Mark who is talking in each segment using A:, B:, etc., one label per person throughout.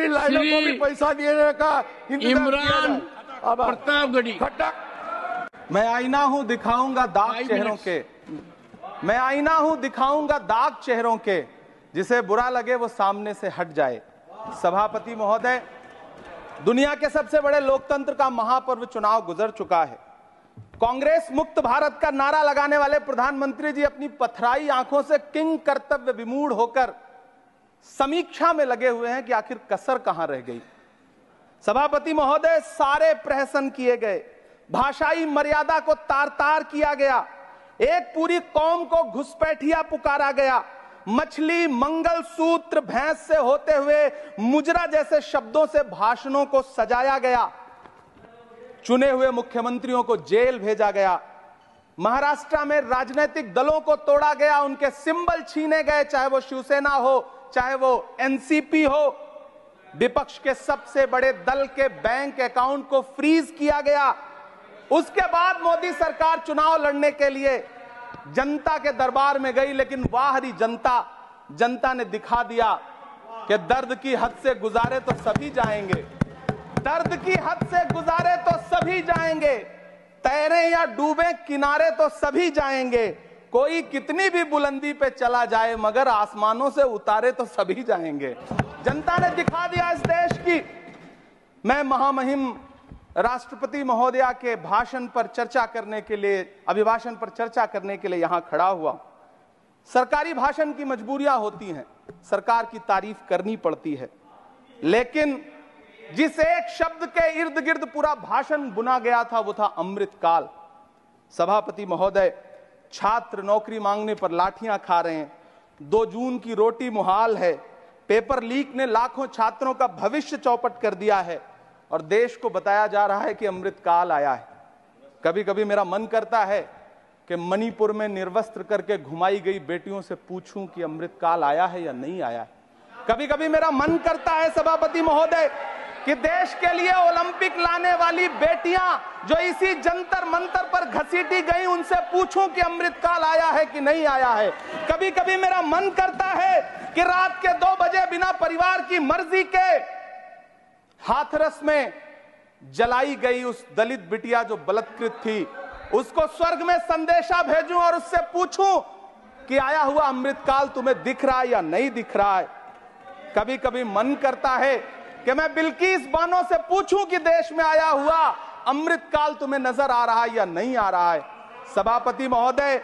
A: लाइनों को भी पैसा देने का
B: इमरान प्रतापगढ़ी
A: खट्टा।
C: मैं आईना हूँ दिखाऊँगा दाग चेहरों के। मैं आईना हूँ दिखाऊँगा दाग चेहरों के। जिसे बुरा लगे वो सामने से हट जाए। सभापति महोदय दुनिया के सबसे बड़े लोकतंत्र का महापर्व चुनाव गुजर चुका है। कांग्रेस मुक्त भारत का नारा लगाने वाले प्रधानमंत्री जी अपनी पथराई आँखों से किंग कर्तव्य विमूढ़ होकर समीक्षा में लगे हुए हैं कि आखिर कसर कहाँ रह गई। सभापति महोदय, सारे प्रहसन किए गए। भाषाई मर्यादा को तार तार किया गया। एक पूरी कौम को घुसपैठिया पुकारा गया। मछली मंगल सूत्र भैंस से होते हुए मुजरा जैसे शब्दों से भाषणों को सजाया गया। चुने हुए मुख्यमंत्रियों को जेल भेजा गया। महाराष्ट्र में राजनीतिक दलों को तोड़ा गया, उनके सिंबल छीने गए, चाहे वो शिवसेना हो, चाहे वो एनसीपी हो। विपक्ष के सबसे बड़े दल के बैंक अकाउंट को फ्रीज किया गया। उसके बाद मोदी सरकार चुनाव लड़ने के लिए जनता के दरबार में गई, लेकिन वाहरी जनता जनता ने दिखा दिया कि दर्द की हद से गुजारे तो सभी जाएँगे। दर्द की हद से गुजारे तो सभी जाएँगे। तैरे या डूबे किनारे तो सभी जाएँगे। कोई कितनी भी बुलंदी पे चला जाए, मगर आसमानों से उतारे तो सभी जाएँगे। जनता ने दिखा दिया इस देश की। मैं महामहिम राष्ट्रपति महोदया के भाषण पर चर्चा करने के लिए, अभिभाषण पर चर्चा करने के लिए यहाँ खड़ा हुआ। सरकारी भाषण की मजबूरियाँ होती हैं। सरकार की तारीफ़ करनी पड़ती है। लेकिन जिस एक शब्द के इर्द गिर्द पूरा भाषण बुना गया था, वो था अमृतकाल। सभापति महोदय, छात्र नौकरी मांगने पर लाठियाँ खा रहे हैं। दो जून की रोटी मुहाल है। पेपर लीक ने लाखों छात्रों का भविष्य चौपट कर दिया है और देश को बताया जा रहा है कि अमृतकाल आया है। कभी कभी मेरा मन करता है कि मणिपुर में निर्वस्त्र करके घुमाई गई बेटियों से पूछूँ कि अमृतकाल आया है या नहीं आया है। कभी कभी मेरा मन करता है, सभापति महोदय कि देश के लिए ओलंपिक लाने वाली बेटियाँ जो इसी जंतर मंतर पर घसीटी गई, उनसे पूछूँ कि अमृतकाल आया है कि नहीं आया है। कभी कभी मेरा मन करता है कि रात के दो बजे बिना परिवार की मर्ज़ी के हाथरस में जलाई गई उस दलित बिटिया जो बलात्कृत थी, उसको स्वर्ग में संदेशा भेजूं और उससे पूछूँ कि आया हुआ अमृतकाल तुम्हें दिख रहा है या नहीं दिख रहा है। कभी कभी मन करता है कि मैं बिल्किस बानो से पूछूँ कि देश में आया हुआ अमृतकाल तुम्हें नज़र आ रहा है या नहीं आ रहा है? सभापति महोदय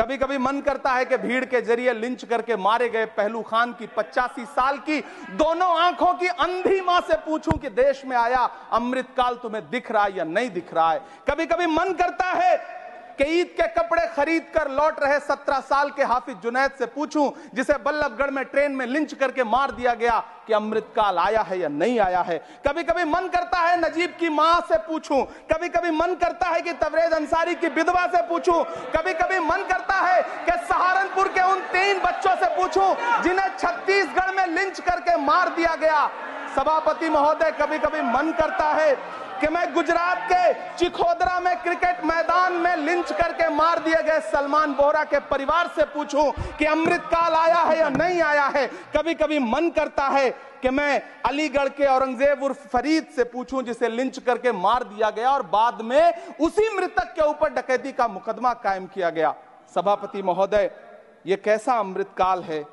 C: कभी कभी मन करता है कि भीड़ के ज़रिए लिंच करके मारे गए पहलू खान की पचासी साल की दोनों आँखों की अंधी माँ से पूछूँ कि देश में आया अमृतकाल तुम्हें दिख रहा है या नहीं दिख रहा है? कभी कभी मन करता है कि ईद के कपड़े खरीद कर लौट रहे सत्रह साल के हाफिज जुनैद से पूछूँ, जिसे बल्लभगढ़ में ट्रेन में लिंच करके मार दिया गया कि अमृतकाल आया है या नहीं आया है। कभी कभी मन करता है नजीब की माँ से पूछूँ कभी कभी मन करता है कि तवरेज अंसारी की विधवा से पूछूँ कभी कभी मन करता है कि सहारनपुर के उन तीन बच्चों से पूछूँ, जिन्हें छत्तीसगढ़ में लिंच करके मार दिया गया। सभापति महोदय कभी कभी मन करता है कि मैं गुजरात के चिखोदरा में क्रिकेट मैदान में लिंच करके मार दिए गए सलमान बोहरा के परिवार से पूछूँ कि अमृतकाल आया है या नहीं आया है। कभी कभी मन करता है कि मैं अलीगढ़ के औरंगज़ेब उर्फ़ फरीद से पूछूँ जिसे लिंच करके मार दिया गया और बाद में उसी मृतक के ऊपर डकैती का मुकदमा कायम किया गया। सभापति महोदय, ये कैसा अमृतकाल है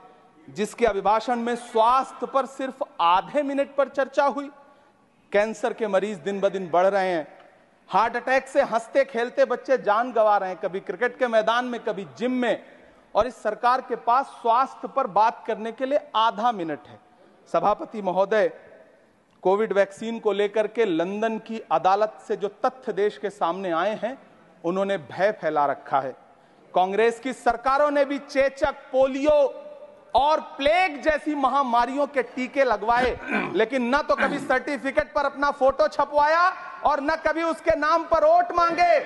C: जिसके अभिभाषण में स्वास्थ्य पर सिर्फ़ आधे मिनट पर चर्चा हुई? कैंसर के मरीज़ दिन ब दिन बढ़ रहे हैं। हार्ट अटैक से हँसते, खेलते बच्चे जान गंवा रहे हैं। कभी क्रिकेट के मैदान में, कभी जिम में। और इस सरकार के पास स्वास्थ्य पर बात करने के लिए आधा मिनट है। सभापति महोदय, कोविड वैक्सीन को लेकर के लंदन की अदालत से जो तथ्य देश के सामने आए हैं, उन्होंने भय फैला रखा है। कांग्रेस की सरकारों ने भी चेचक, पोलियो और प्लेग जैसी महामारियों के टीके लगवाए लेकिन न तो कभी सर्टिफिकेट पर अपना फ़ोटो छपवाया और न कभी उसके नाम पर वोट मांगे।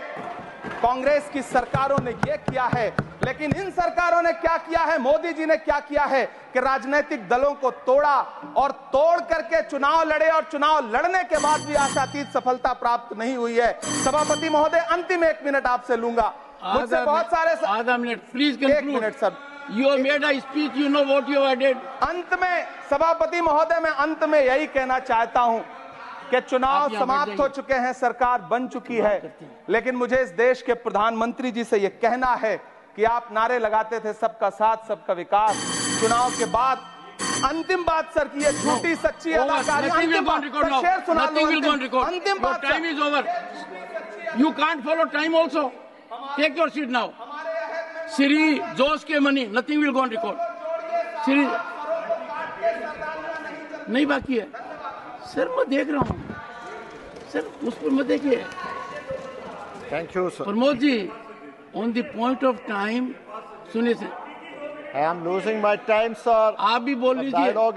C: कांग्रेस की सरकारों ने यह किया है लेकिन इन सरकारों ने क्या किया है? मोदी जी ने क्या किया है कि राजनीतिक दलों को तोड़ा और तोड़ करके चुनाव लड़े और चुनाव लड़ने के बाद भी आशातीत सफलता प्राप्त नहीं हुई है। सभापति महोदय अंतिम एक मिनट आपसे लूँगा। मुझसे बहुत सारे
B: आधा मिनट प्लीज़
C: एक minute sir.
B: Made a speech, you know what you have added.
C: अंत में सभापति महोदय मैं अंत में यही कहना चाहता हूँ कि चुनाव समाप्त हो चुके हैं सरकार बन चुकी है लेकिन मुझे इस देश के प्रधानमंत्री जी से यह कहना है कि आप नारे लगाते थे सबका साथ सबका विकास चुनाव के बाद अंतिम बात सर की ये झूठी सच्ची अदाकारी अंतिम बात
B: record
C: सर,
B: now.
C: शेर सुना लो
B: Nothing will go on
C: अंतिम-
B: record.
C: बात
B: time
C: sir.
B: is over. You can't follow time also. Take your seat now. Shri Jose K Mani nothing will go record Shri नहीं बाकी है। सर मैं देख रहा हूँ। सर उस पर मैं देखिए।
A: Thank you sir
B: Pramod ji on the point of time सुनिए sir.
A: I am losing my time sir
B: आप भी बोल लीजिए।
A: डायलॉग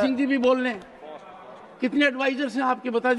B: सिंह जी भी बोल लें। कितने एडवाइजर्स हैं आपके बता दीजिए।